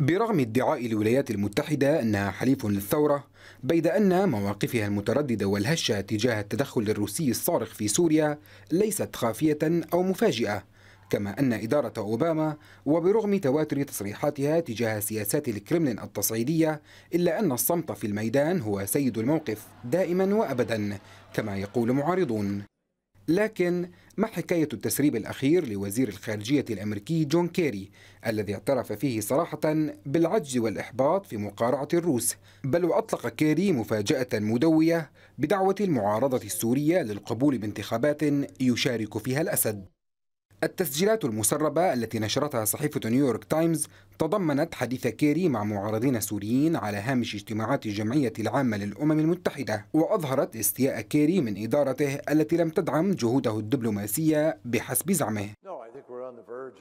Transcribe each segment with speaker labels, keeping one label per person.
Speaker 1: برغم ادعاء الولايات المتحدة أنها حليف للثورة بيد أن مواقفها المترددة والهشة تجاه التدخل الروسي الصارخ في سوريا ليست خافية أو مفاجئة كما أن إدارة أوباما وبرغم تواتر تصريحاتها تجاه سياسات الكرملين التصعيدية إلا أن الصمت في الميدان هو سيد الموقف دائما وأبدا كما يقول معارضون. لكن ما حكاية التسريب الأخير لوزير الخارجية الأمريكي جون كيري الذي اعترف فيه صراحة بالعجز والإحباط في مقارعة الروس بل وأطلق كيري مفاجأة مدوية بدعوة المعارضة السورية للقبول بانتخابات يشارك فيها الأسد. التسجيلات المسربة التي نشرتها صحيفة نيويورك تايمز تضمنت حديث كيري مع معارضين سوريين على هامش اجتماعات الجمعية العامة للأمم المتحدة وأظهرت استياء كيري من إدارته التي لم تدعم جهوده الدبلوماسية بحسب زعمه.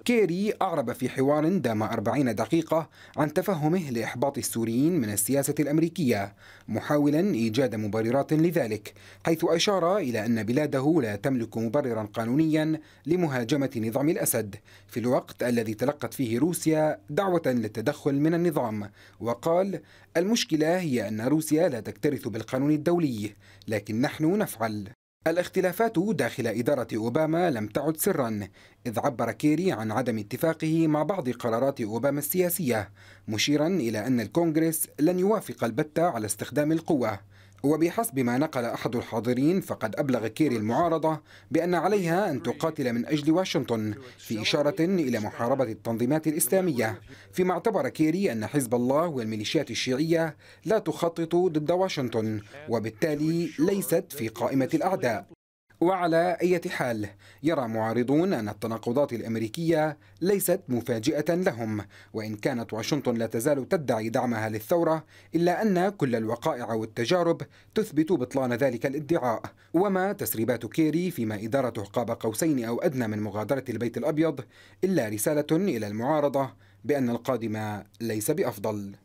Speaker 1: كيري أعرب في حوار دام أربعين دقيقة عن تفهمه لإحباط السوريين من السياسة الأمريكية محاولا إيجاد مبررات لذلك حيث أشار إلى أن بلاده لا تملك مبررا قانونيا لمهاجمة نظام الأسد في الوقت الذي تلقت فيه روسيا دعوة للتدخل من النظام وقال المشكلة هي أن روسيا لا تكترث بالقانون الدولي لكن نحن نفعل. الاختلافات داخل إدارة أوباما لم تعد سرا إذ عبر كيري عن عدم اتفاقه مع بعض قرارات أوباما السياسية مشيرا إلى أن الكونغرس لن يوافق البتة على استخدام القوة. وبحسب ما نقل أحد الحاضرين فقد أبلغ كيري المعارضة بأن عليها أن تقاتل من أجل واشنطن في إشارة إلى محاربة التنظيمات الإسلامية. فيما اعتبر كيري أن حزب الله والميليشيات الشيعية لا تخطط ضد واشنطن وبالتالي ليست في قائمة الأعداء. وعلى أي حال يرى معارضون أن التناقضات الأمريكية ليست مفاجئة لهم وإن كانت واشنطن لا تزال تدعي دعمها للثورة إلا أن كل الوقائع والتجارب تثبت بطلان ذلك الادعاء. وما تسريبات كيري فيما إدارته قاب قوسين أو أدنى من مغادرة البيت الأبيض إلا رسالة إلى المعارضة بأن القادم ليس بأفضل.